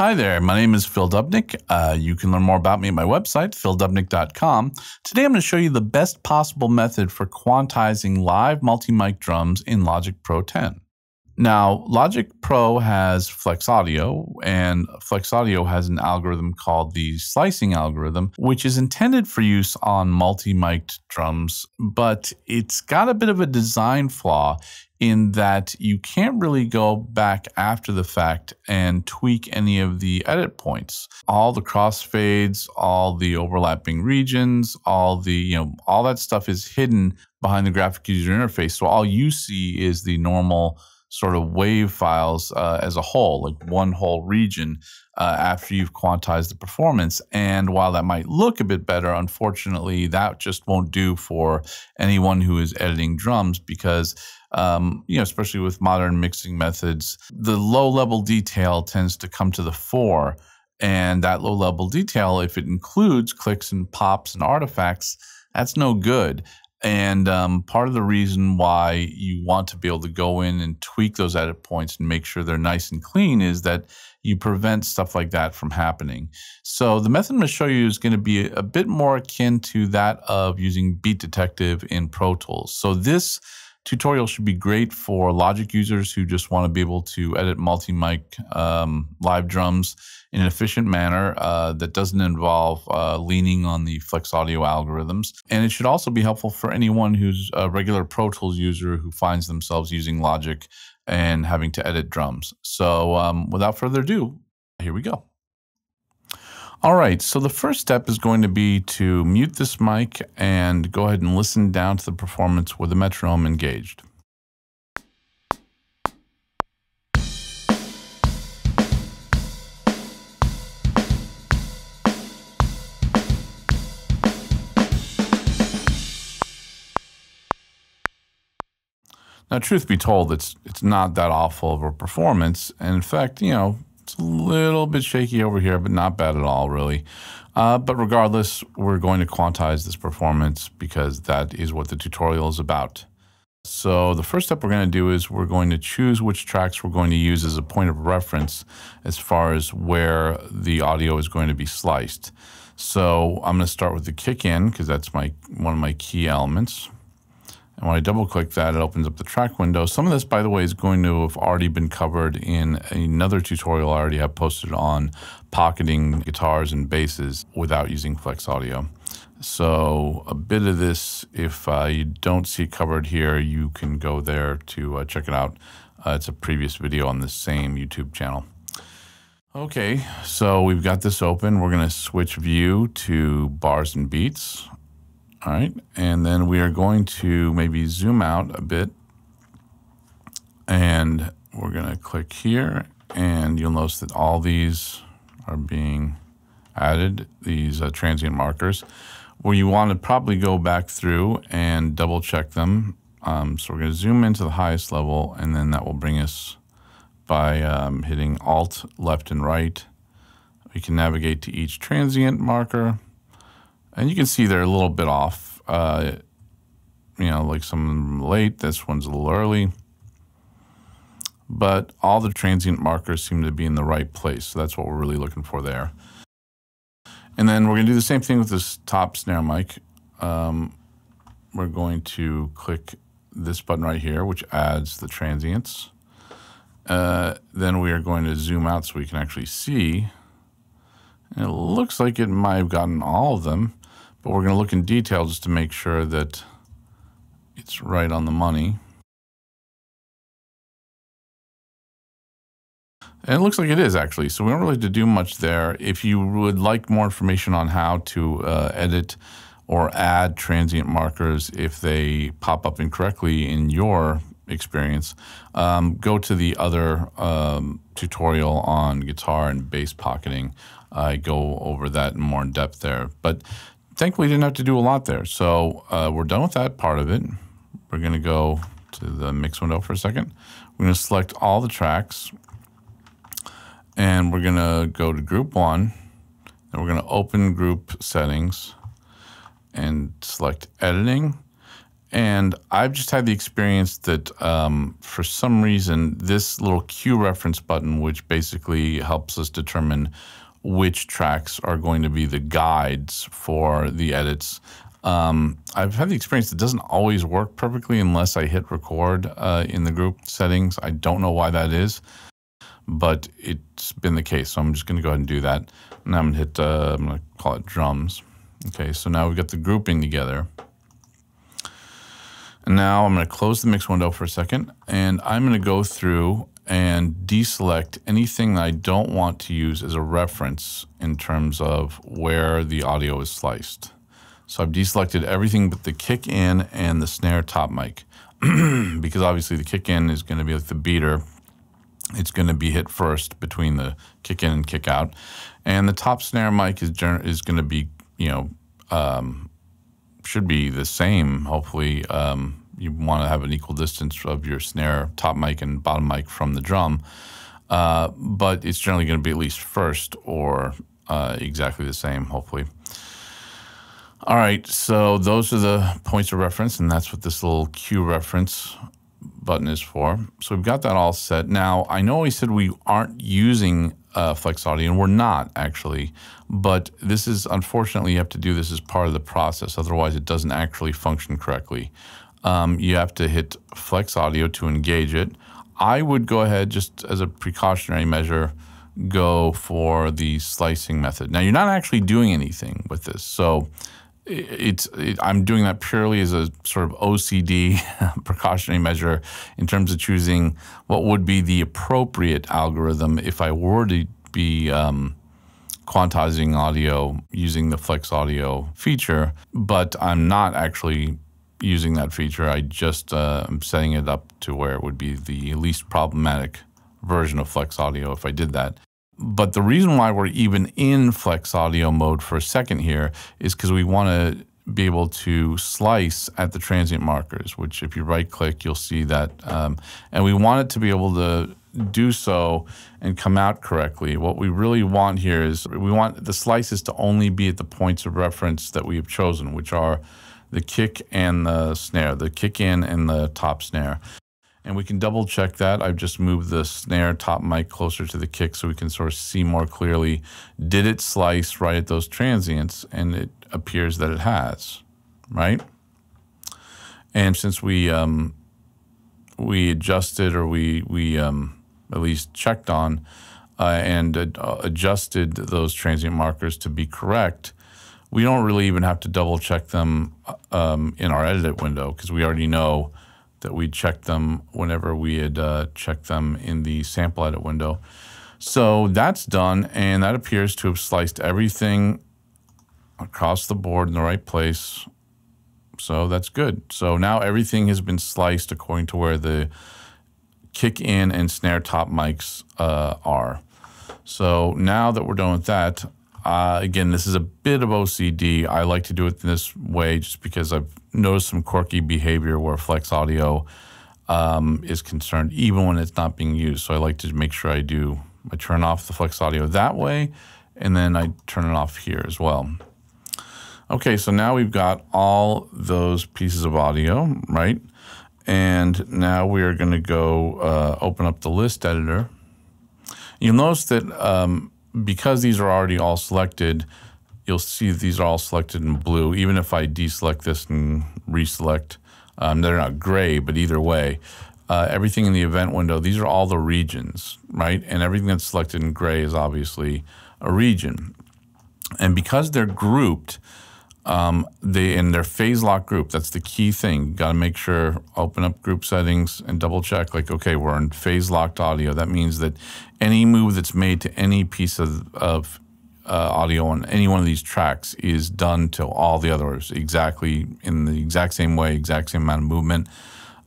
Hi there, my name is Phil Dubnick. Uh, you can learn more about me at my website, phildubnick.com. Today I'm going to show you the best possible method for quantizing live multi-mic drums in Logic Pro 10. Now, Logic Pro has Flex Audio, and Flex Audio has an algorithm called the slicing algorithm, which is intended for use on multi mic'd drums, but it's got a bit of a design flaw in that you can't really go back after the fact and tweak any of the edit points. All the crossfades, all the overlapping regions, all the, you know, all that stuff is hidden behind the graphic user interface. So all you see is the normal sort of wave files uh, as a whole, like one whole region uh, after you've quantized the performance. And while that might look a bit better, unfortunately, that just won't do for anyone who is editing drums because. Um, you know, especially with modern mixing methods, the low level detail tends to come to the fore. And that low level detail, if it includes clicks and pops and artifacts, that's no good. And um, part of the reason why you want to be able to go in and tweak those edit points and make sure they're nice and clean is that you prevent stuff like that from happening. So the method I'm going to show you is going to be a, a bit more akin to that of using Beat Detective in Pro Tools. So this tutorial should be great for Logic users who just want to be able to edit multi-mic um, live drums in an efficient manner uh, that doesn't involve uh, leaning on the Flex Audio algorithms. And it should also be helpful for anyone who's a regular Pro Tools user who finds themselves using Logic and having to edit drums. So um, without further ado, here we go. All right, so the first step is going to be to mute this mic and go ahead and listen down to the performance with the metronome engaged. Now, truth be told, it's it's not that awful of a performance, and in fact, you know, it's a little bit shaky over here, but not bad at all, really. Uh, but regardless, we're going to quantize this performance because that is what the tutorial is about. So the first step we're going to do is we're going to choose which tracks we're going to use as a point of reference as far as where the audio is going to be sliced. So I'm going to start with the kick in because that's my one of my key elements. And when I double click that, it opens up the track window. Some of this, by the way, is going to have already been covered in another tutorial I already have posted on pocketing guitars and basses without using Flex Audio. So a bit of this, if uh, you don't see it covered here, you can go there to uh, check it out. Uh, it's a previous video on the same YouTube channel. Okay, so we've got this open. We're going to switch view to bars and beats. All right, and then we are going to maybe zoom out a bit and we're going to click here and you'll notice that all these are being added, these uh, transient markers, where you want to probably go back through and double check them. Um, so we're going to zoom into the highest level and then that will bring us by um, hitting Alt left and right. We can navigate to each transient marker and you can see they're a little bit off. Uh, you know, like some of them late, this one's a little early. But all the transient markers seem to be in the right place. So that's what we're really looking for there. And then we're going to do the same thing with this top snare mic. Um, we're going to click this button right here, which adds the transients. Uh, then we are going to zoom out so we can actually see. And it looks like it might have gotten all of them. But we're going to look in detail just to make sure that it's right on the money. And it looks like it is actually. So we don't really have to do much there. If you would like more information on how to uh, edit or add transient markers if they pop up incorrectly in your experience, um, go to the other um, tutorial on guitar and bass pocketing. I go over that more in depth there. But thankfully we didn't have to do a lot there. So uh, we're done with that part of it. We're going to go to the mix window for a second. We're going to select all the tracks and we're going to go to group one and we're going to open group settings and select editing And I've just had the experience that um, for some reason, this little cue reference button, which basically helps us determine which tracks are going to be the guides for the edits, um, I've had the experience that doesn't always work perfectly unless I hit record uh, in the group settings. I don't know why that is, but it's been the case. So I'm just going to go ahead and do that. And I'm going to hit, uh, I'm going to call it drums. Okay, so now we've got the grouping together. And now I'm going to close the mix window for a second, and I'm going to go through and deselect anything that I don't want to use as a reference in terms of where the audio is sliced. So I've deselected everything but the kick in and the snare top mic because obviously the kick in is going to be like the beater. It's going to be hit first between the kick in and kick out. And the top snare mic is, is going to be, you know, um, should be the same. Hopefully, um, you want to have an equal distance of your snare, top mic, and bottom mic from the drum. Uh, but it's generally going to be at least first or uh, exactly the same, hopefully. All right, so those are the points of reference, and that's what this little cue reference button is for. So we've got that all set. Now, I know we said we aren't using uh, Flex Audio, and we're not actually, but this is, unfortunately, you have to do this as part of the process. Otherwise, it doesn't actually function correctly. Um, you have to hit Flex Audio to engage it. I would go ahead, just as a precautionary measure, go for the slicing method. Now, you're not actually doing anything with this. So it's it, I'm doing that purely as a sort of OCD precautionary measure in terms of choosing what would be the appropriate algorithm if I were to be um, quantizing audio using the Flex Audio feature, but I'm not actually using that feature. I just uh, am setting it up to where it would be the least problematic version of Flex Audio if I did that. But the reason why we're even in flex audio mode for a second here is because we want to be able to slice at the transient markers, which if you right click, you'll see that. Um, and we want it to be able to do so and come out correctly. What we really want here is we want the slices to only be at the points of reference that we have chosen, which are the kick and the snare, the kick in and the top snare. And we can double check that. I've just moved the snare top mic closer to the kick so we can sort of see more clearly. Did it slice right at those transients? And it appears that it has, right? And since we um, we adjusted or we we um, at least checked on uh, and uh, adjusted those transient markers to be correct, we don't really even have to double check them um, in our edit window because we already know that we checked them whenever we had uh, checked them in the sample edit window. So that's done, and that appears to have sliced everything across the board in the right place. So that's good. So now everything has been sliced according to where the kick in and snare top mics uh, are. So now that we're done with that, uh, again, this is a bit of OCD. I like to do it this way just because I've noticed some quirky behavior where Flex Audio um, is concerned, even when it's not being used. So I like to make sure I do, I turn off the Flex Audio that way, and then I turn it off here as well. Okay, so now we've got all those pieces of audio, right? And now we are going to go uh, open up the list editor. You'll notice that um, because these are already all selected, you'll see these are all selected in blue. Even if I deselect this and reselect, um, they're not gray, but either way, uh, everything in the event window, these are all the regions, right? And everything that's selected in gray is obviously a region. And because they're grouped, um, they in their phase lock group. That's the key thing. Got to make sure open up group settings and double check. Like, okay, we're in phase locked audio. That means that any move that's made to any piece of, of uh, audio on any one of these tracks is done to all the others exactly in the exact same way, exact same amount of movement.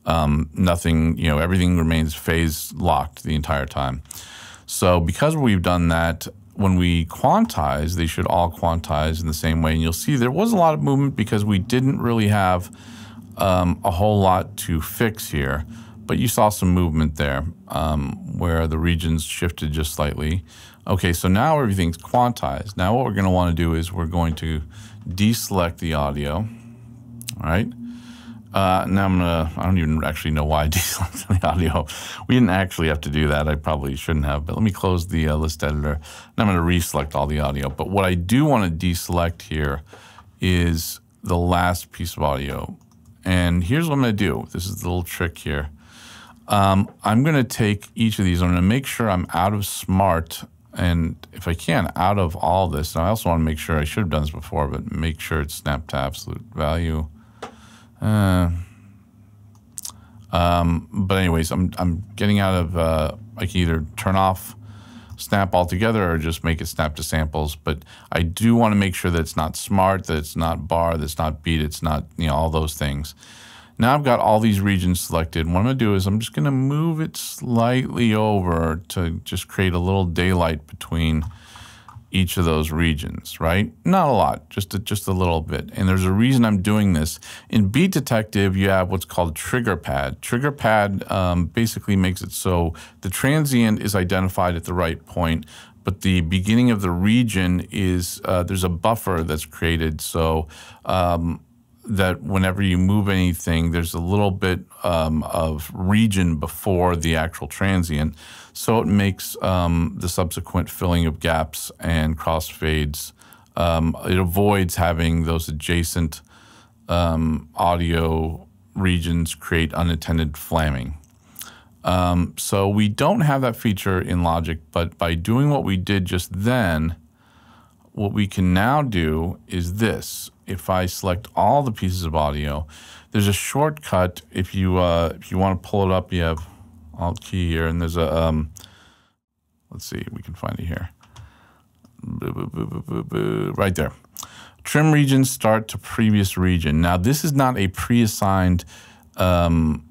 Um, nothing, you know, everything remains phase locked the entire time. So because we've done that, when we quantize, they should all quantize in the same way. And you'll see there was a lot of movement because we didn't really have um, a whole lot to fix here. But you saw some movement there um, where the regions shifted just slightly. Okay, so now everything's quantized. Now what we're going to want to do is we're going to deselect the audio, all right? Uh, now I'm gonna, I don't even actually know why I deselected the audio. We didn't actually have to do that. I probably shouldn't have, but let me close the uh, list editor. Now I'm gonna reselect all the audio. But what I do wanna deselect here is the last piece of audio. And here's what I'm gonna do. This is the little trick here. Um, I'm gonna take each of these. I'm gonna make sure I'm out of smart and if I can, out of all this. And I also wanna make sure, I should have done this before, but make sure it's snapped to absolute value. Uh, um, but anyways, I'm I'm getting out of uh, I can either turn off snap altogether or just make it snap to samples. But I do want to make sure that it's not smart, that it's not bar, that it's not beat, it's not you know all those things. Now I've got all these regions selected. What I'm going to do is I'm just going to move it slightly over to just create a little daylight between each of those regions, right? Not a lot, just a, just a little bit. And there's a reason I'm doing this. In Beat Detective, you have what's called trigger pad. Trigger pad um, basically makes it so the transient is identified at the right point, but the beginning of the region is uh, there's a buffer that's created. So um, that whenever you move anything, there's a little bit um, of region before the actual transient. So it makes um, the subsequent filling of gaps and crossfades, um, it avoids having those adjacent um, audio regions create unintended flamming. Um, so we don't have that feature in Logic, but by doing what we did just then, what we can now do is this. If I select all the pieces of audio, there's a shortcut. If you uh, if you want to pull it up, you have Alt key here, and there's a um, let's see, we can find it here. Right there. Trim region start to previous region. Now this is not a pre-assigned um,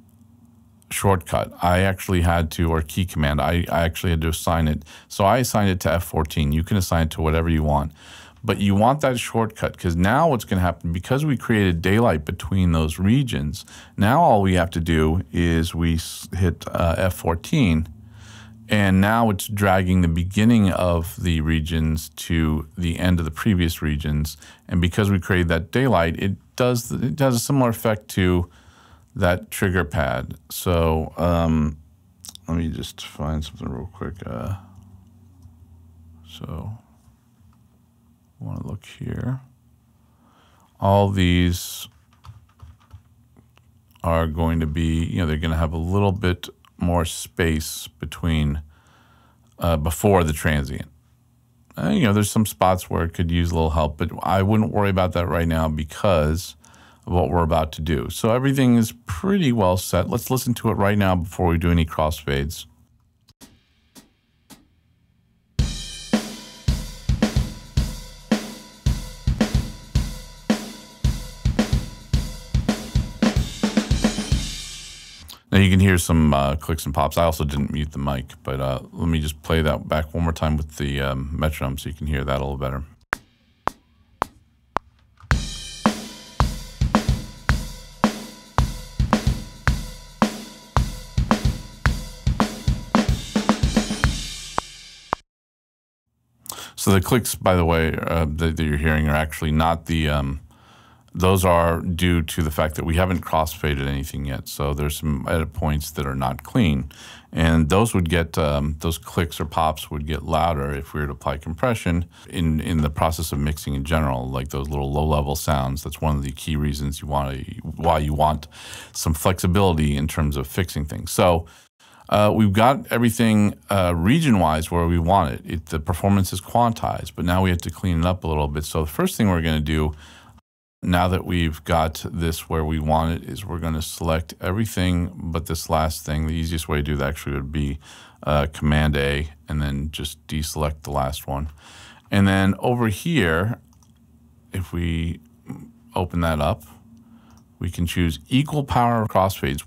shortcut. I actually had to, or key command, I, I actually had to assign it. So I assigned it to F14. You can assign it to whatever you want. But you want that shortcut because now what's going to happen, because we created daylight between those regions, now all we have to do is we hit uh, F14 and now it's dragging the beginning of the regions to the end of the previous regions. And because we created that daylight, it does, it has a similar effect to that trigger pad. So um, let me just find something real quick. Uh, so Want to look here. All these are going to be, you know, they're going to have a little bit more space between uh, before the transient. Uh, you know, there's some spots where it could use a little help, but I wouldn't worry about that right now because of what we're about to do. So everything is pretty well set. Let's listen to it right now before we do any crossfades. Now you can hear some uh, clicks and pops. I also didn't mute the mic, but uh, let me just play that back one more time with the um, metronome so you can hear that a little better. So the clicks, by the way, uh, that, that, you're hearing are actually not the um, those are due to the fact that we haven't crossfaded anything yet. So there's some edit points that are not clean. And those would get, um, those clicks or pops would get louder if we were to apply compression in, in the process of mixing in general, like those little low level sounds. That's one of the key reasons you want why you want some flexibility in terms of fixing things. So uh, we've got everything uh, region-wise where we want it. it. The performance is quantized, but now we have to clean it up a little bit. So the first thing we're going to do now that we've got this where we want it is we're going to select everything but this last thing. The easiest way to do that actually would be uh, Command A and then just deselect the last one. And then over here, if we open that up, we can choose equal power crossfades.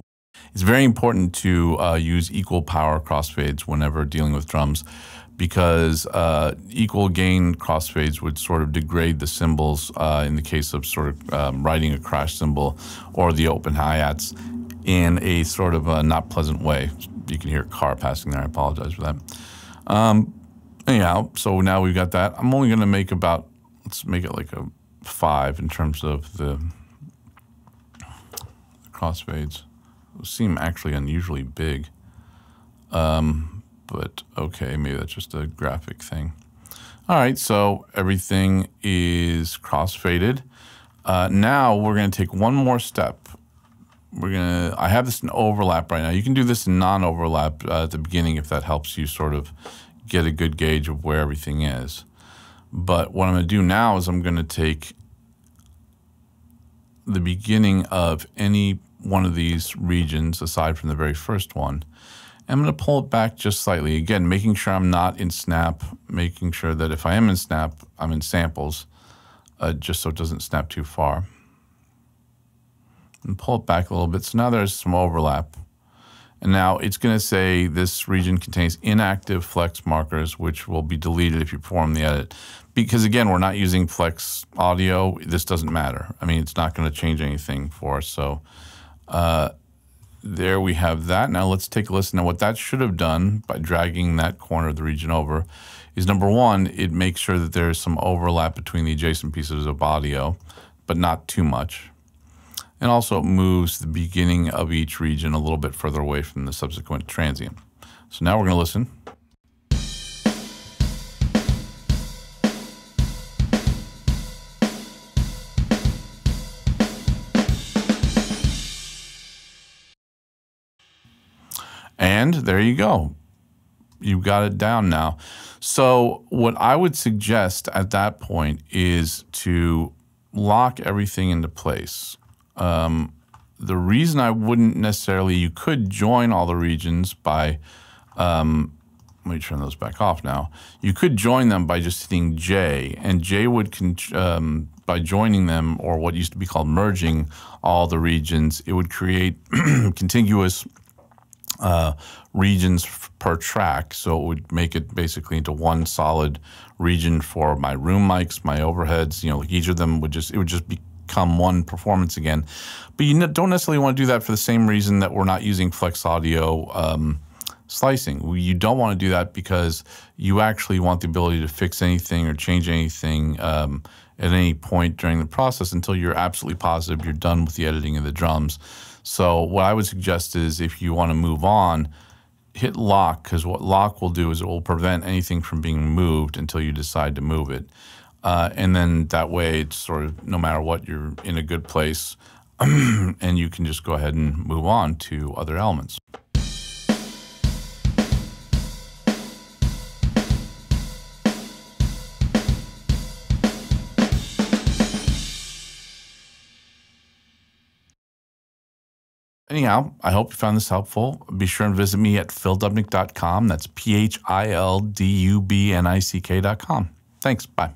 It's very important to uh, use equal power crossfades whenever dealing with drums because uh, equal gain crossfades would sort of degrade the cymbals uh, in the case of sort of um, writing a crash cymbal or the open hi-hats in a sort of a not pleasant way. You can hear a car passing there. I apologize for that. Um, anyhow, so now we've got that. I'm only going to make about, let's make it like a five in terms of the crossfades seem actually unusually big. Um, but okay, maybe that's just a graphic thing. All right, so everything is crossfaded. Uh, now we're going to take one more step. We're going to, I have this in overlap right now. You can do this in non-overlap uh, at the beginning if that helps you sort of get a good gauge of where everything is. But what I'm going to do now is I'm going to take the beginning of any one of these regions, aside from the very first one, I'm going to pull it back just slightly. Again, making sure I'm not in Snap, making sure that if I am in Snap, I'm in samples, uh, just so it doesn't snap too far. And pull it back a little bit. So now there's some overlap. And now it's going to say this region contains inactive flex markers, which will be deleted if you perform the edit. Because again, we're not using flex audio. This doesn't matter. I mean, it's not going to change anything for us. So uh, there we have that. Now let's take a listen. Now what that should have done by dragging that corner of the region over is number one, it makes sure that there's some overlap between the adjacent pieces of audio, but not too much. And also it moves the beginning of each region a little bit further away from the subsequent transient. So now we're going to listen. And there you go. You've got it down now. So, what I would suggest at that point is to lock everything into place. Um, the reason I wouldn't necessarily, you could join all the regions by, um, let me turn those back off now. You could join them by just hitting J, and J would, um, by joining them, or what used to be called merging all the regions, it would create contiguous uh, regions per track. So it would make it basically into one solid region for my room mics, my overheads. You know, like each of them would just it would just become one performance again. But you don't necessarily want to do that for the same reason that we're not using Flex Audio. Um, slicing. You don't want to do that because you actually want the ability to fix anything or change anything um, at any point during the process until you're absolutely positive you're done with the editing of the drums. So what I would suggest is if you want to move on, hit lock because what lock will do is it will prevent anything from being moved until you decide to move it. Uh, and then that way it's sort of no matter what, you're in a good place and you can just go ahead and move on to other elements. Anyhow, I hope you found this helpful. Be sure and visit me at phildubnick.com. That's P H I L D U B N I C K.com. Thanks. Bye.